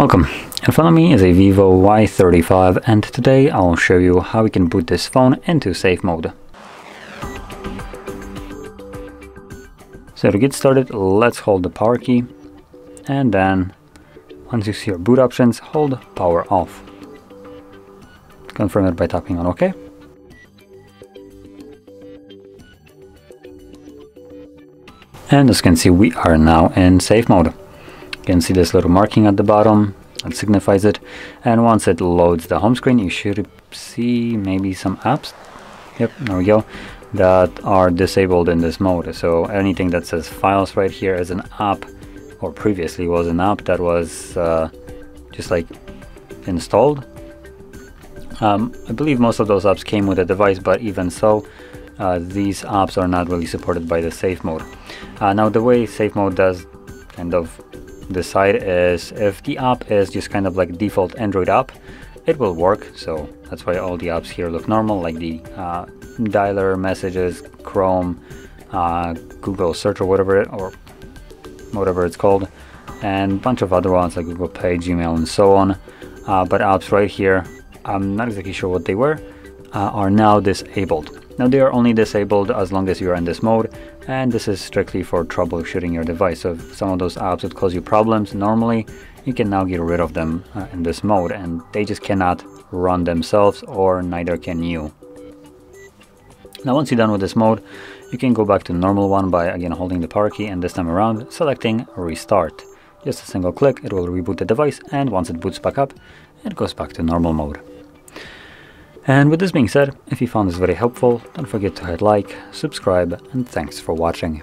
Welcome. In front of me is a Vivo Y35 and today I'll show you how we can boot this phone into safe mode. So to get started, let's hold the power key and then once you see your boot options, hold power off. Confirm it by tapping on OK. And as you can see, we are now in safe mode. You can see this little marking at the bottom that signifies it. And once it loads the home screen, you should see maybe some apps. Yep, there we go. That are disabled in this mode. So anything that says files right here is an app, or previously was an app that was uh, just like installed. Um, I believe most of those apps came with a device, but even so, uh, these apps are not really supported by the safe mode. Uh, now the way safe mode does kind of decide is if the app is just kind of like default Android app, it will work. So that's why all the apps here look normal, like the uh, dialer, messages, Chrome, uh, Google search or whatever it, or whatever it's called, and a bunch of other ones like Google Pay, Gmail, and so on. Uh, but apps right here, I'm not exactly sure what they were, uh, are now disabled. Now they are only disabled as long as you are in this mode and this is strictly for troubleshooting your device. So if some of those apps would cause you problems normally, you can now get rid of them uh, in this mode and they just cannot run themselves or neither can you. Now once you're done with this mode, you can go back to normal one by again holding the power key and this time around selecting restart. Just a single click, it will reboot the device and once it boots back up, it goes back to normal mode. And with this being said, if you found this very helpful, don't forget to hit like, subscribe, and thanks for watching.